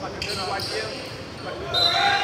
Vai